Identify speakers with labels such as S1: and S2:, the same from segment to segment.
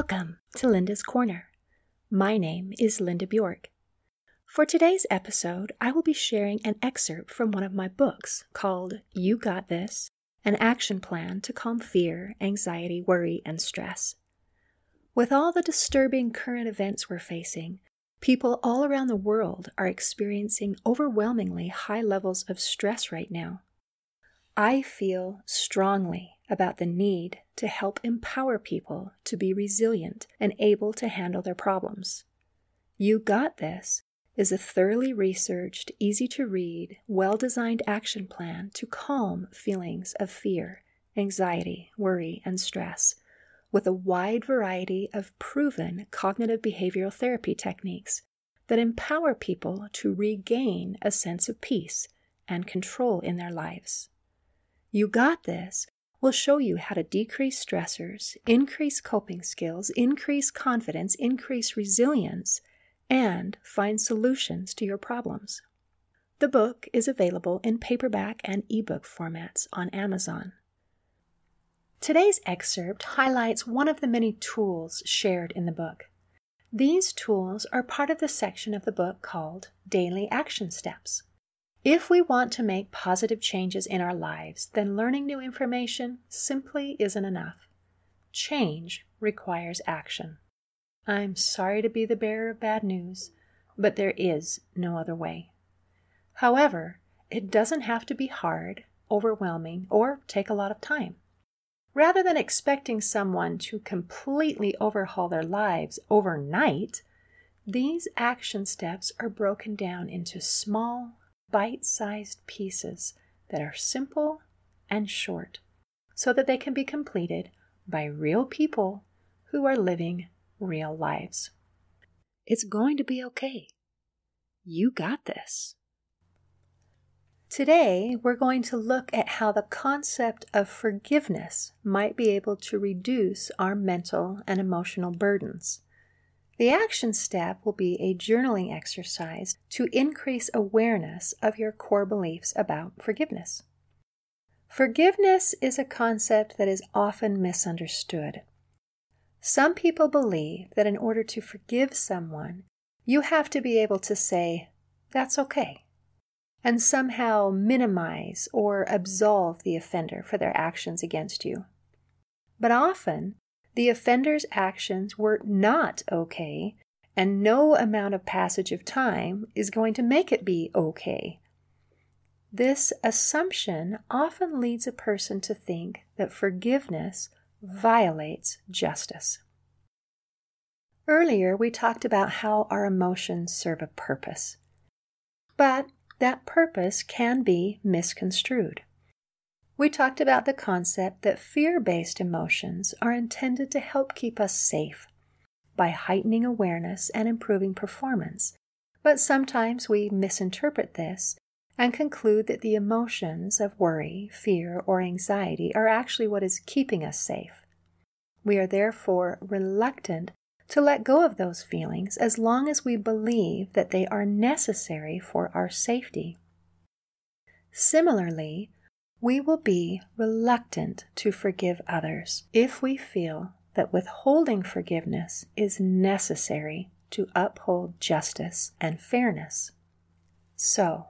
S1: Welcome to Linda's Corner. My name is Linda Bjork. For today's episode, I will be sharing an excerpt from one of my books called You Got This An Action Plan to Calm Fear, Anxiety, Worry, and Stress. With all the disturbing current events we're facing, people all around the world are experiencing overwhelmingly high levels of stress right now. I feel strongly about the need to help empower people to be resilient and able to handle their problems. You Got This is a thoroughly researched, easy to read, well designed action plan to calm feelings of fear, anxiety, worry, and stress with a wide variety of proven cognitive behavioral therapy techniques that empower people to regain a sense of peace and control in their lives. You Got This will show you how to decrease stressors, increase coping skills, increase confidence, increase resilience, and find solutions to your problems. The book is available in paperback and ebook formats on Amazon. Today's excerpt highlights one of the many tools shared in the book. These tools are part of the section of the book called Daily Action Steps. If we want to make positive changes in our lives, then learning new information simply isn't enough. Change requires action. I'm sorry to be the bearer of bad news, but there is no other way. However, it doesn't have to be hard, overwhelming, or take a lot of time. Rather than expecting someone to completely overhaul their lives overnight, these action steps are broken down into small, bite sized pieces that are simple and short so that they can be completed by real people who are living real lives. It's going to be okay. You got this. Today, we're going to look at how the concept of forgiveness might be able to reduce our mental and emotional burdens. The action step will be a journaling exercise to increase awareness of your core beliefs about forgiveness. Forgiveness is a concept that is often misunderstood. Some people believe that in order to forgive someone, you have to be able to say, that's okay, and somehow minimize or absolve the offender for their actions against you. But often, the offender's actions were not okay, and no amount of passage of time is going to make it be okay. This assumption often leads a person to think that forgiveness violates justice. Earlier, we talked about how our emotions serve a purpose, but that purpose can be misconstrued. We talked about the concept that fear based emotions are intended to help keep us safe by heightening awareness and improving performance. But sometimes we misinterpret this and conclude that the emotions of worry, fear, or anxiety are actually what is keeping us safe. We are therefore reluctant to let go of those feelings as long as we believe that they are necessary for our safety. Similarly, we will be reluctant to forgive others if we feel that withholding forgiveness is necessary to uphold justice and fairness. So,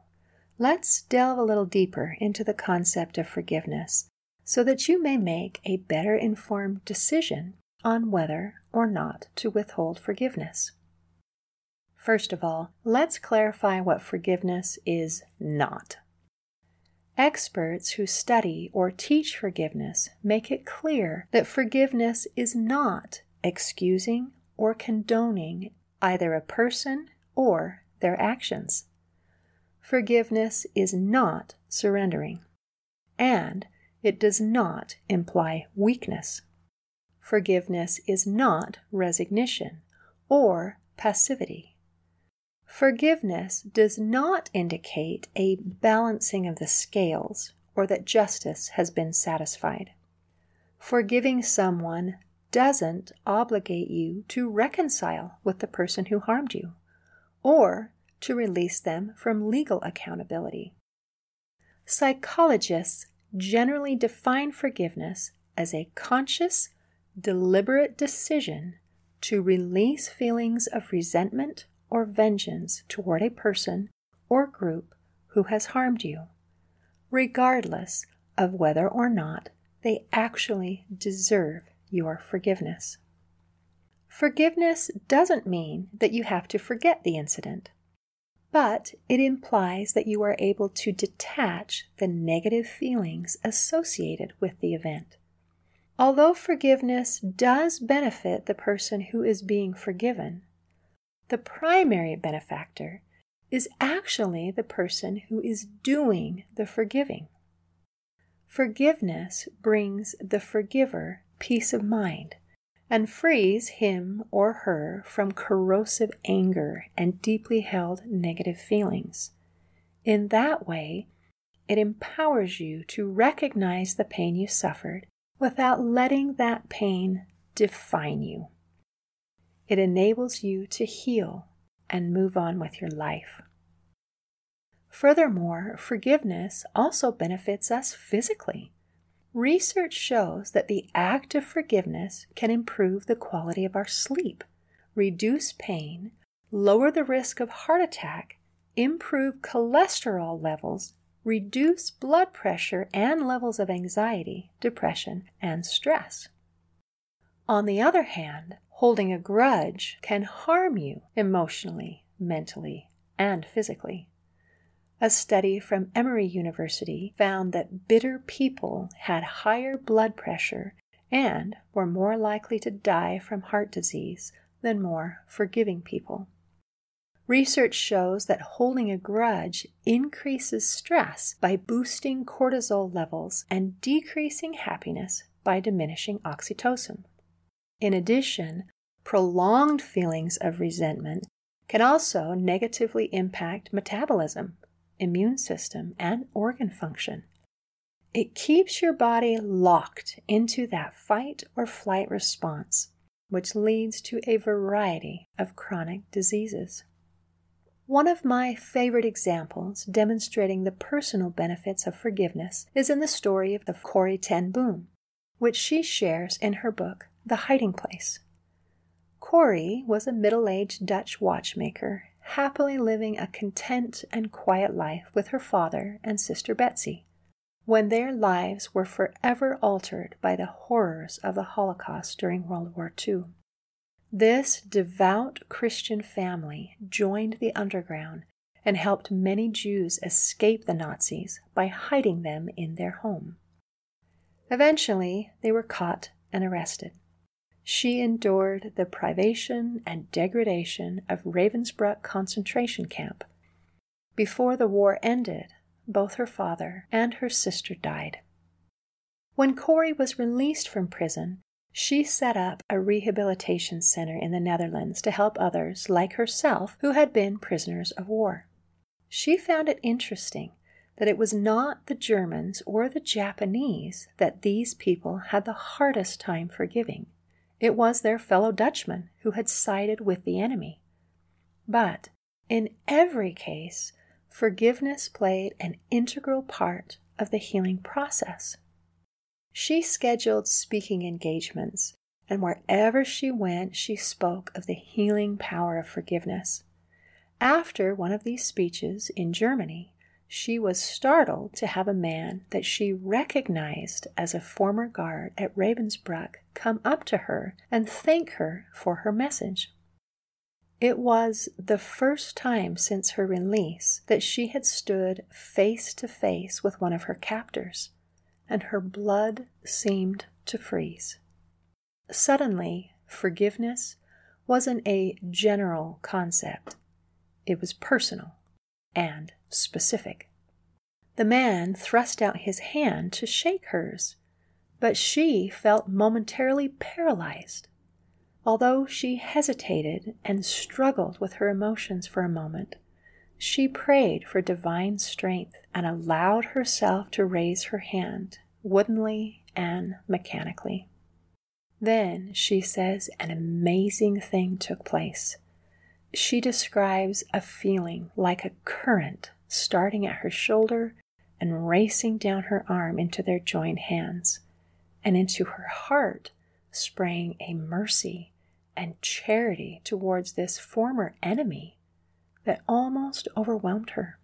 S1: let's delve a little deeper into the concept of forgiveness so that you may make a better informed decision on whether or not to withhold forgiveness. First of all, let's clarify what forgiveness is not. Experts who study or teach forgiveness make it clear that forgiveness is not excusing or condoning either a person or their actions. Forgiveness is not surrendering, and it does not imply weakness. Forgiveness is not resignation or passivity. Forgiveness does not indicate a balancing of the scales or that justice has been satisfied. Forgiving someone doesn't obligate you to reconcile with the person who harmed you or to release them from legal accountability. Psychologists generally define forgiveness as a conscious, deliberate decision to release feelings of resentment or vengeance toward a person or group who has harmed you, regardless of whether or not they actually deserve your forgiveness. Forgiveness doesn't mean that you have to forget the incident, but it implies that you are able to detach the negative feelings associated with the event. Although forgiveness does benefit the person who is being forgiven, the primary benefactor is actually the person who is doing the forgiving. Forgiveness brings the forgiver peace of mind and frees him or her from corrosive anger and deeply held negative feelings. In that way, it empowers you to recognize the pain you suffered without letting that pain define you. It enables you to heal and move on with your life. Furthermore, forgiveness also benefits us physically. Research shows that the act of forgiveness can improve the quality of our sleep, reduce pain, lower the risk of heart attack, improve cholesterol levels, reduce blood pressure and levels of anxiety, depression, and stress. On the other hand, holding a grudge can harm you emotionally, mentally, and physically. A study from Emory University found that bitter people had higher blood pressure and were more likely to die from heart disease than more forgiving people. Research shows that holding a grudge increases stress by boosting cortisol levels and decreasing happiness by diminishing oxytocin. In addition, prolonged feelings of resentment can also negatively impact metabolism immune system, and organ function. It keeps your body locked into that fight or flight response, which leads to a variety of chronic diseases. One of my favorite examples demonstrating the personal benefits of forgiveness is in the story of Corrie ten Boom, which she shares in her book, The Hiding Place. Corrie was a middle aged Dutch watchmaker happily living a content and quiet life with her father and sister Betsy, when their lives were forever altered by the horrors of the Holocaust during World War II. This devout Christian family joined the underground and helped many Jews escape the Nazis by hiding them in their home. Eventually, they were caught and arrested she endured the privation and degradation of Ravensbrück concentration camp. Before the war ended, both her father and her sister died. When Corrie was released from prison, she set up a rehabilitation center in the Netherlands to help others like herself who had been prisoners of war. She found it interesting that it was not the Germans or the Japanese that these people had the hardest time forgiving. It was their fellow Dutchman who had sided with the enemy. But in every case, forgiveness played an integral part of the healing process. She scheduled speaking engagements, and wherever she went, she spoke of the healing power of forgiveness. After one of these speeches in Germany, she was startled to have a man that she recognized as a former guard at Ravensbrück come up to her and thank her for her message. It was the first time since her release that she had stood face to face with one of her captors, and her blood seemed to freeze. Suddenly, forgiveness wasn't a general concept, it was personal and specific. The man thrust out his hand to shake hers, but she felt momentarily paralyzed. Although she hesitated and struggled with her emotions for a moment, she prayed for divine strength and allowed herself to raise her hand woodenly and mechanically. Then, she says, an amazing thing took place. She describes a feeling like a current starting at her shoulder and racing down her arm into their joined hands, and into her heart sprang a mercy and charity towards this former enemy that almost overwhelmed her.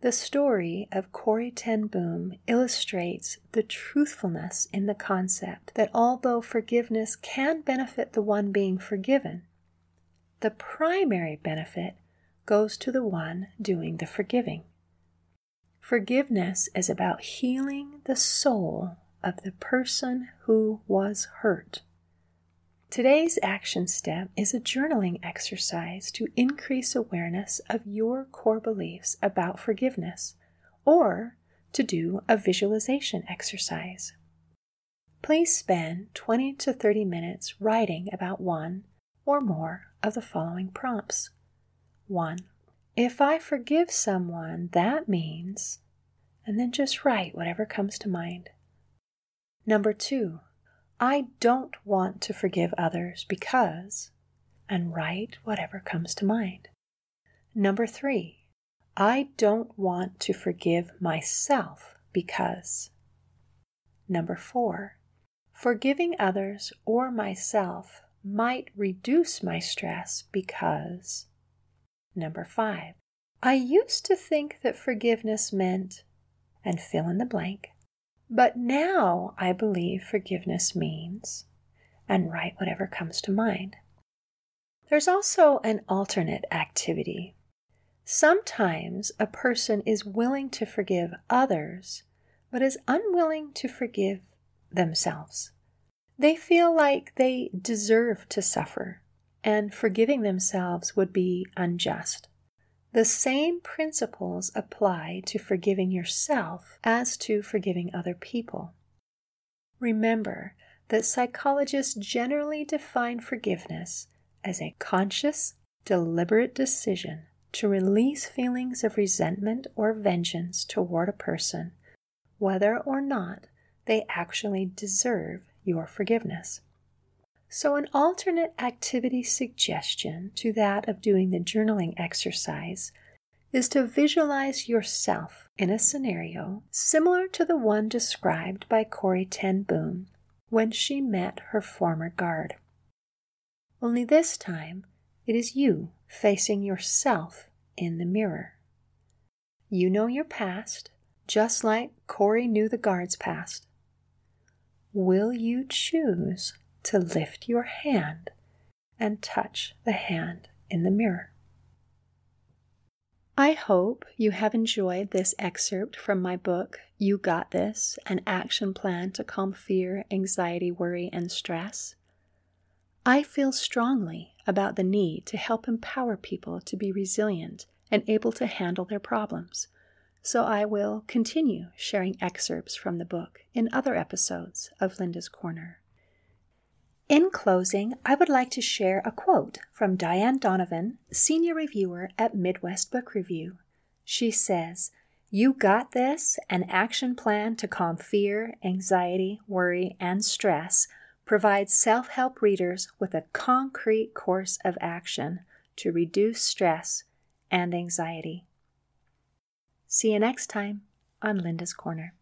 S1: The story of Corrie ten Boom illustrates the truthfulness in the concept that although forgiveness can benefit the one being forgiven, the primary benefit goes to the one doing the forgiving. Forgiveness is about healing the soul of the person who was hurt. Today's action step is a journaling exercise to increase awareness of your core beliefs about forgiveness or to do a visualization exercise. Please spend 20 to 30 minutes writing about one or more of the following prompts. 1. If I forgive someone, that means, and then just write whatever comes to mind. Number 2. I don't want to forgive others because, and write whatever comes to mind. Number three, I don't want to forgive myself because. Number four, forgiving others or myself might reduce my stress because. Number five, I used to think that forgiveness meant, and fill in the blank. But now I believe forgiveness means, and write whatever comes to mind. There's also an alternate activity. Sometimes a person is willing to forgive others, but is unwilling to forgive themselves. They feel like they deserve to suffer, and forgiving themselves would be unjust. The same principles apply to forgiving yourself as to forgiving other people. Remember that psychologists generally define forgiveness as a conscious, deliberate decision to release feelings of resentment or vengeance toward a person, whether or not they actually deserve your forgiveness. So, an alternate activity suggestion to that of doing the journaling exercise is to visualize yourself in a scenario similar to the one described by Corrie ten Boom when she met her former guard. Only this time, it is you facing yourself in the mirror. You know your past, just like Corrie knew the guard's past. Will you choose to lift your hand and touch the hand in the mirror. I hope you have enjoyed this excerpt from my book, You Got This An Action Plan to Calm Fear, Anxiety, Worry, and Stress. I feel strongly about the need to help empower people to be resilient and able to handle their problems, so I will continue sharing excerpts from the book in other episodes of Linda's Corner. In closing, I would like to share a quote from Diane Donovan, senior reviewer at Midwest Book Review. She says, You got this an action plan to calm fear, anxiety, worry, and stress provides self help readers with a concrete course of action to reduce stress and anxiety. See you next time on Linda's Corner.